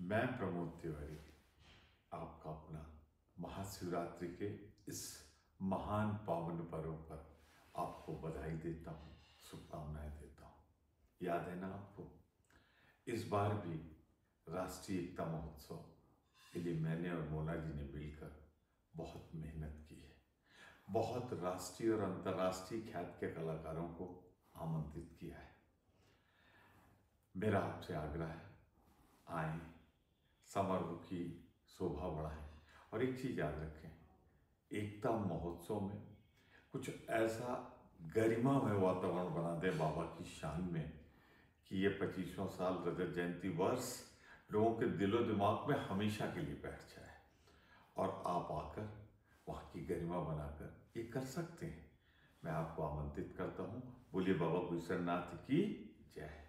मैं प्रमोद तिवारी, आपका अपना महाशिवरात्रि के इस महान पावन पर्व पर आपको बधाई देता हूँ, शुभकामनाएँ देता हूँ। याद है ना आपको? इस बार भी राष्ट्रीय एकता महोत्सव के लिए मैंने और मोना जी ने मिलकर बहुत मेहनत की है। बहुत राष्ट्रीय और अंतर्राष्ट्रीय ख्यात के कलाकारों को आमंत्रित किया है। मेरा आपसे आग्रह है, आए समारोह की शोभा बढ़ाएँ। और एक चीज़ याद रखें, एकता महोत्सव में कुछ ऐसा गरिमामय वातावरण बना दे बाबा की शान में कि ये पच्चीसवां साल रजत जयंती वर्ष लोगों के दिलो दिमाग में हमेशा के लिए बैठ जाए और आप आकर वहाँ की गरिमा बनाकर ये कर सकते हैं। मैं आपको आमंत्रित करता हूँ। बोलिए बाबा गुजरनाथ की जय।